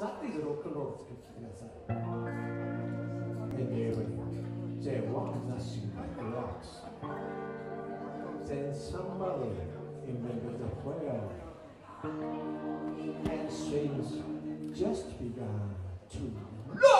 ザッティーズロックンロール作ってください。And everybody, say one nothing but rocks. Then somebody remember the prayer. And strings just begun to rock.